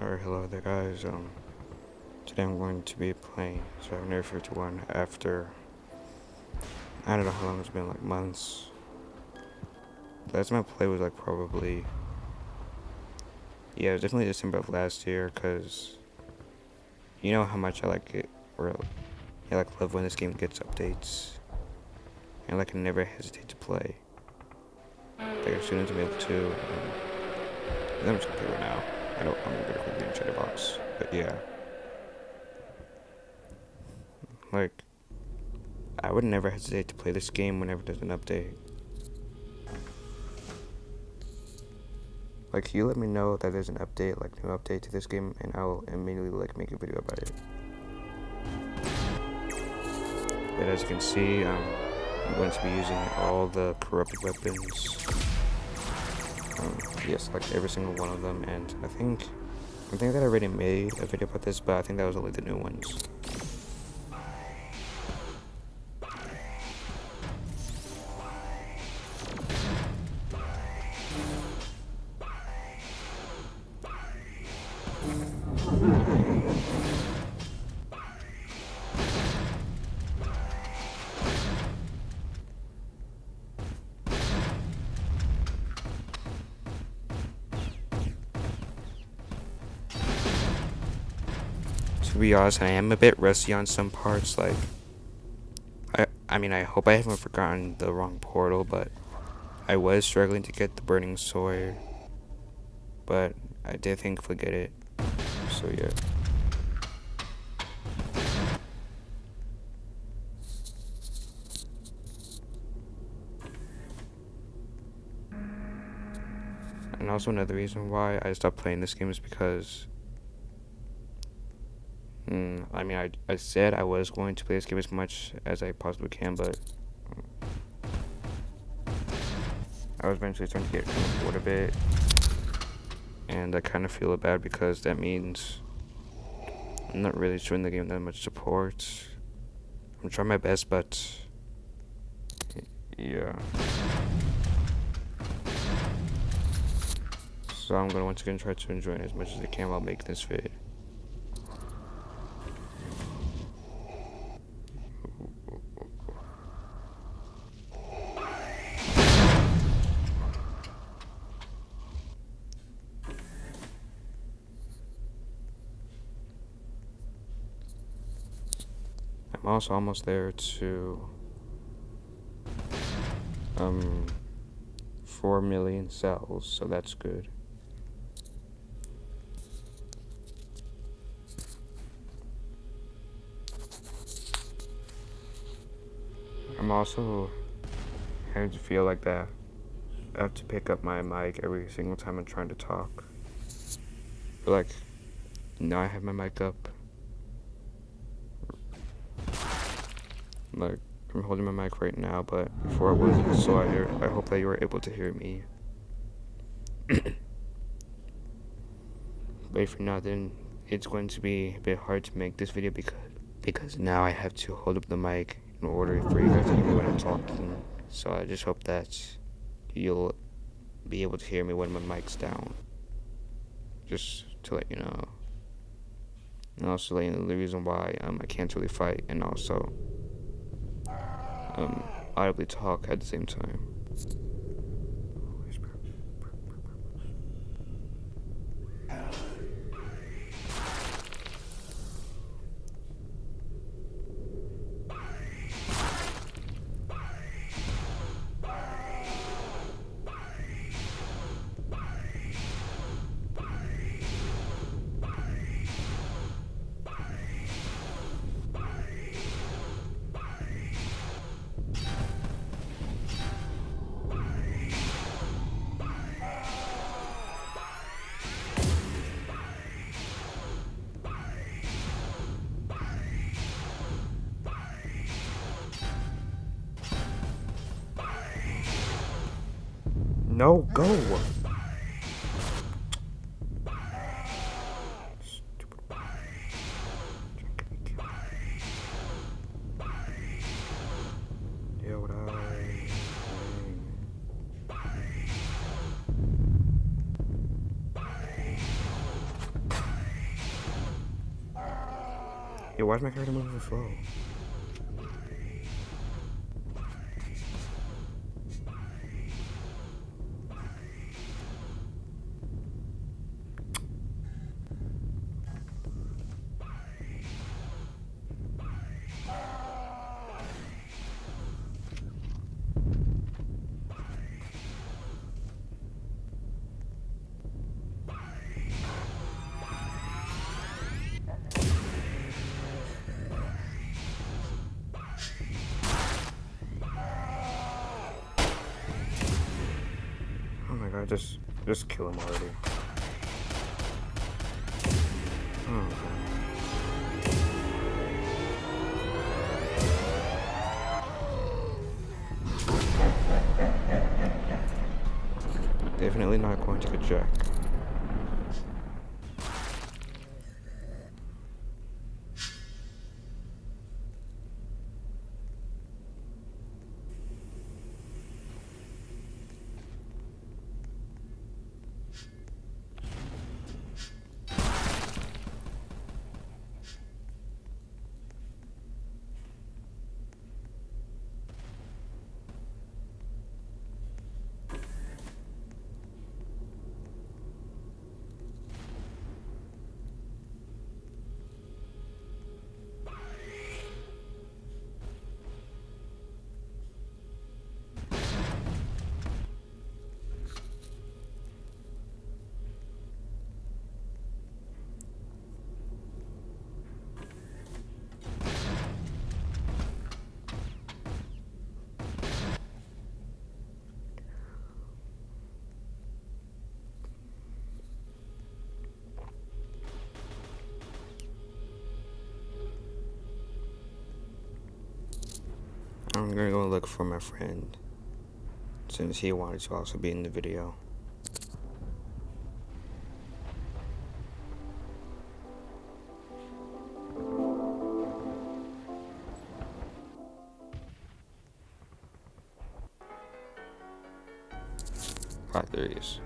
Alright, hello there guys, um, today I'm going to be playing Survive in Area 51 after, I don't know how long it's been, like months. Last time I played was like probably, yeah, it was definitely December of last year, cause, you know how much I like it, or, I like love when this game gets updates, and like I never hesitate to play. Like as soon as I'm able to, um, I'm just gonna play right now. I don't, I'm gonna in the box, but yeah. Like, I would never hesitate to play this game whenever there's an update. Like, you let me know that there's an update, like new update to this game, and I will immediately like make a video about it. But as you can see, um, I'm going to be using all the corrupted weapons. Um, yes, like every single one of them, and I think, I think that I already made a video about this, but I think that was only the new ones. Be honest, I am a bit rusty on some parts. Like, I, I mean, I hope I haven't forgotten the wrong portal, but I was struggling to get the burning sword, but I did thankfully get it. So yeah. And also another reason why I stopped playing this game is because Mm, I mean, I, I said I was going to play this game as much as I possibly can, but um, I was eventually starting to get kind of bored of it. And I kind of feel bad because that means I'm not really showing the game that much support. I'm trying my best, but yeah. So I'm gonna once again try to enjoy it as much as I can while making this vid. I'm also almost there to um 4 million cells, so that's good. I'm also having to feel like that. I have to pick up my mic every single time I'm trying to talk. But like, now I have my mic up. Like, I'm holding my mic right now, but before I wasn't, so I, hear, I hope that you were able to hear me. but if you're not, then it's going to be a bit hard to make this video because because now I have to hold up the mic in order for you guys to hear when I'm talking. So I just hope that you'll be able to hear me when my mic's down. Just to let you know. And also know the reason why um, I can't really fight and also um, audibly talk at the same time. No, go! Yo, why is my character moving so slow? Just just kill him already. Oh. Definitely not going to get Jack. I'm gonna go look for my friend since he wanted to also be in the video. Ah, there he is.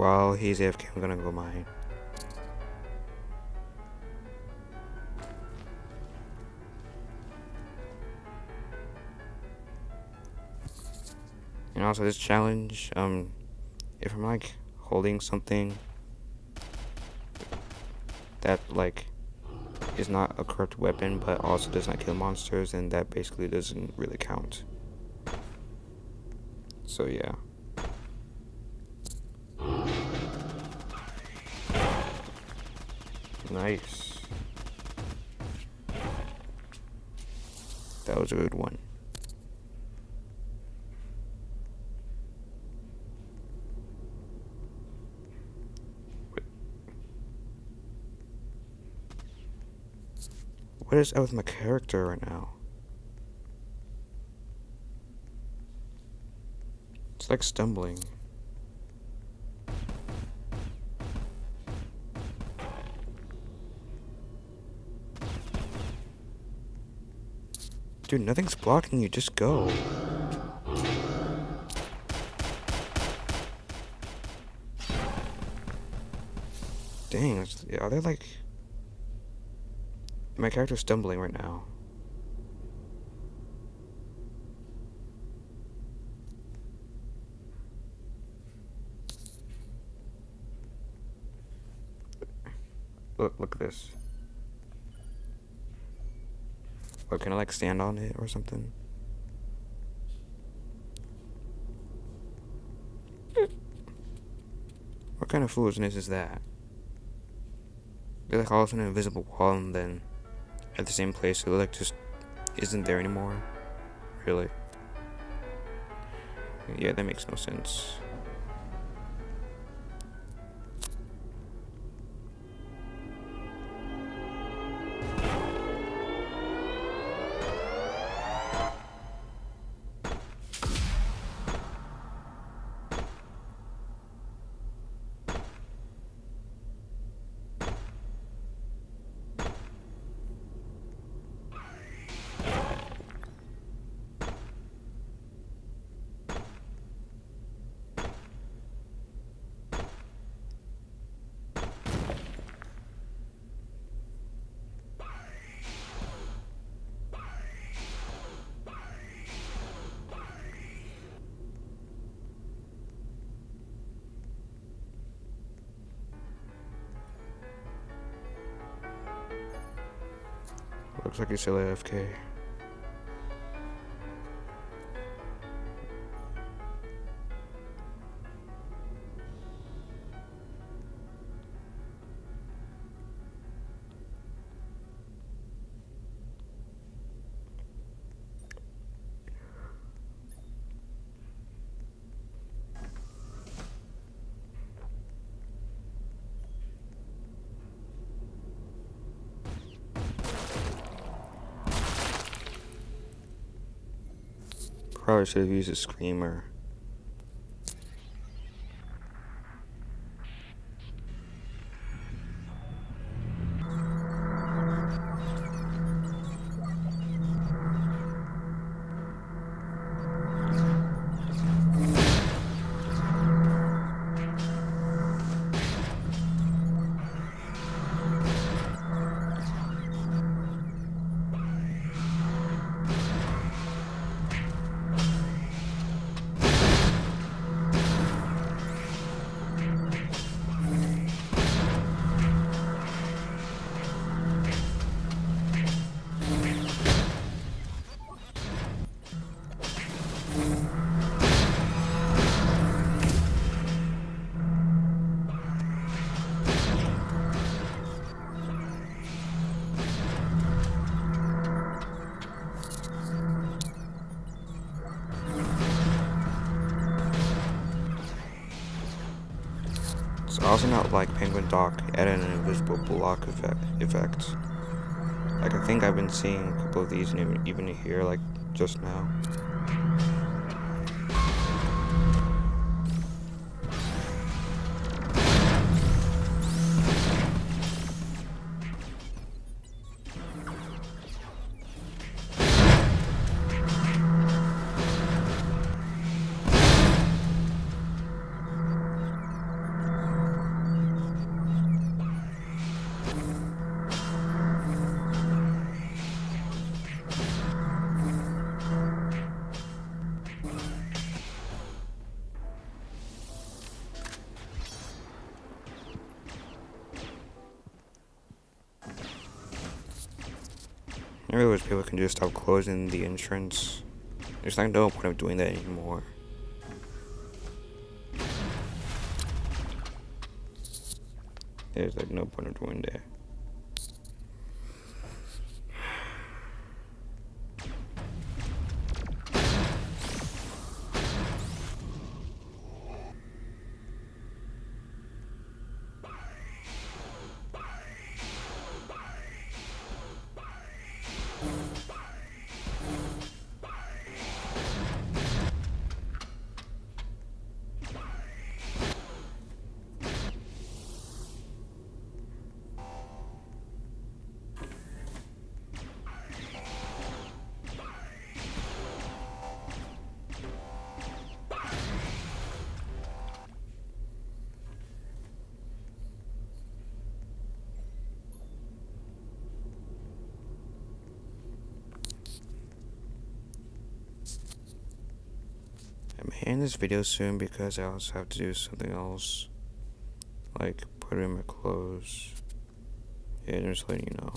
While he's AFK, I'm gonna go mine. And also this challenge, um, if I'm like holding something that like is not a corrupt weapon but also does not kill monsters, then that basically doesn't really count. So yeah. Nice. That was a good one. What is up with my character right now? It's like stumbling. Dude, nothing's blocking you, just go. Dang, are they like... My character's stumbling right now. Look, look at this. What, can I like stand on it or something? What kind of foolishness is that? They like all of an invisible wall and then at the same place it like just isn't there anymore. Really? Yeah, that makes no sense. Looks like he's still AFK. Probably should have used a screamer. Also not like Penguin Dock added an invisible block effect. effect. Like I think I've been seeing a couple of these even here like just now. I really wish people can just stop closing the entrance. There's like no point of doing that anymore. There's like no point of doing that. I'm this video soon because I also have to do something else. Like put in my clothes. Yeah, just letting you know.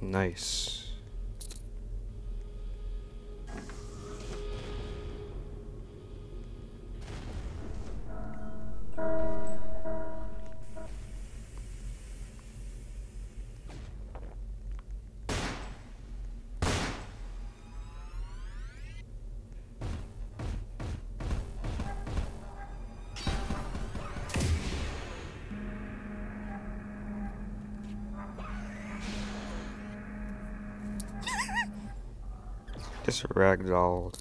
Nice. Just ragdolled.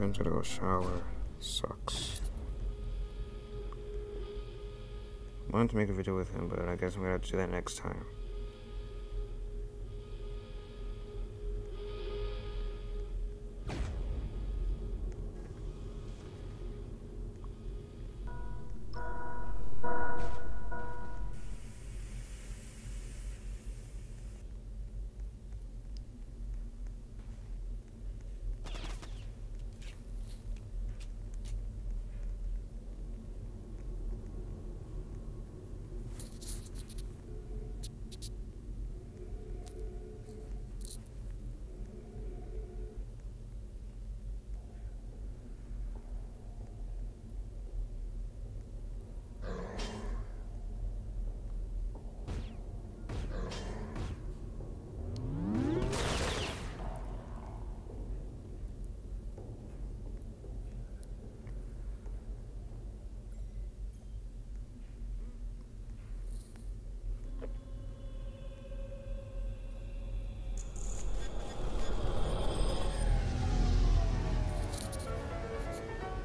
Friend's gonna go shower. Sucks. I wanted to make a video with him, but I guess I'm gonna have to do that next time.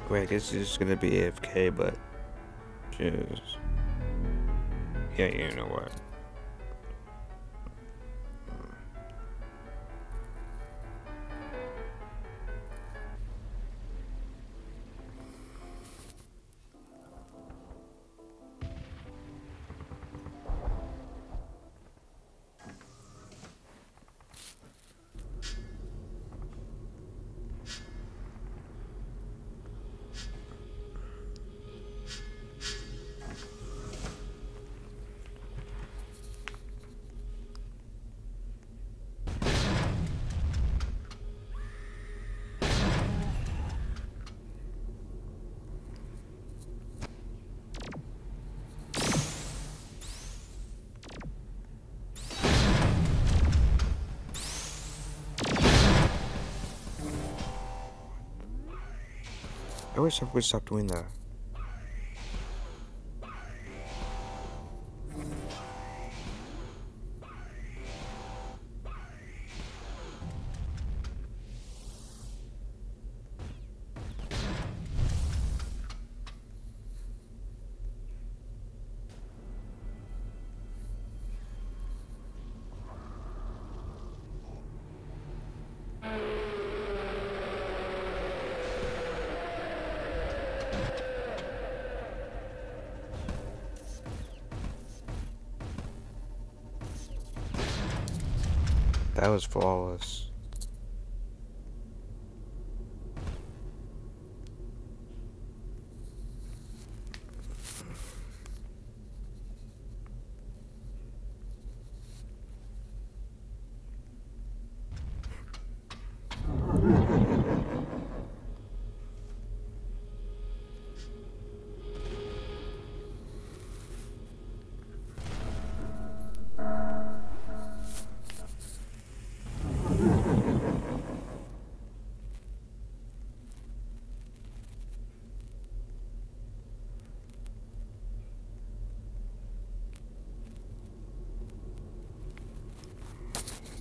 Wait, this is gonna be AFK, but just yeah, you know what? I wish I would stop doing that. That was flawless.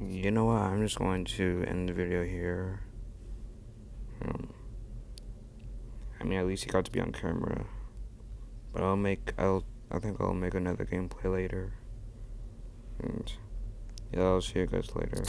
You know what? I'm just going to end the video here. Um, I mean, at least he got to be on camera. But I'll make, I'll, I think I'll make another gameplay later. And, yeah, I'll see you guys later.